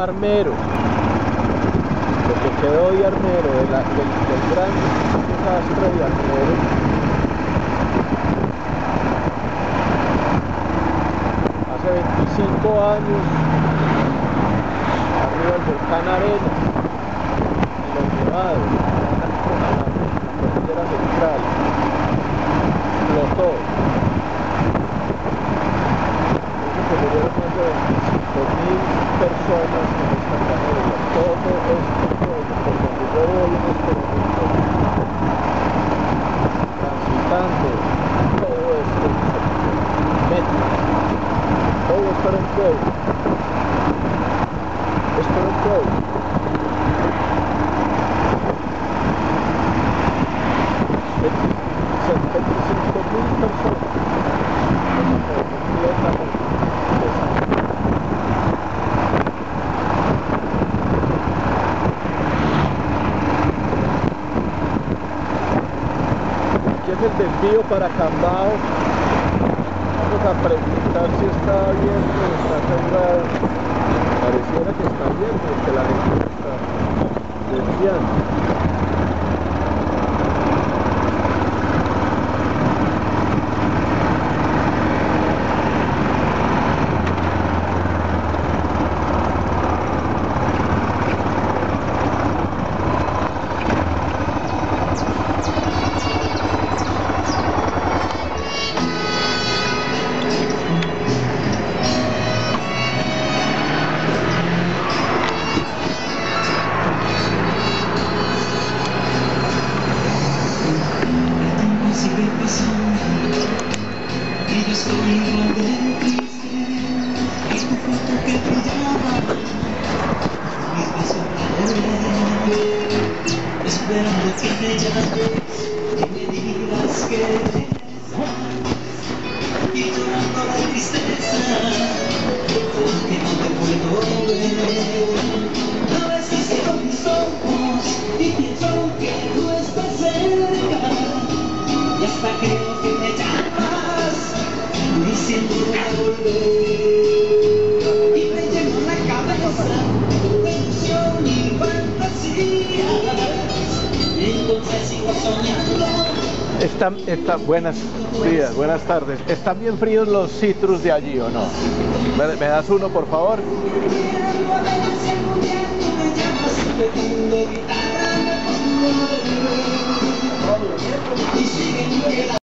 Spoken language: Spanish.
armero. Lo que quedó de armero, del, del, gran desastre de armero. Hace 25 años, arriba del volcán Arena, en los nevados, personas en esta tragedia. Todo este pueblo, por donde yo voy en este todo esto metro, todo era un pueblo. El desvío para Cambao. Vamos a preguntar si está abierto está cerrado. Pareciera que está abierto porque la gente está desviando. Esperando que me llames y me digas que regresas y llorando de tristeza porque no te puedo ver Están, están, buenas días, buenas tardes. ¿Están bien fríos los citrus de allí o no? ¿Me, me das uno, por favor?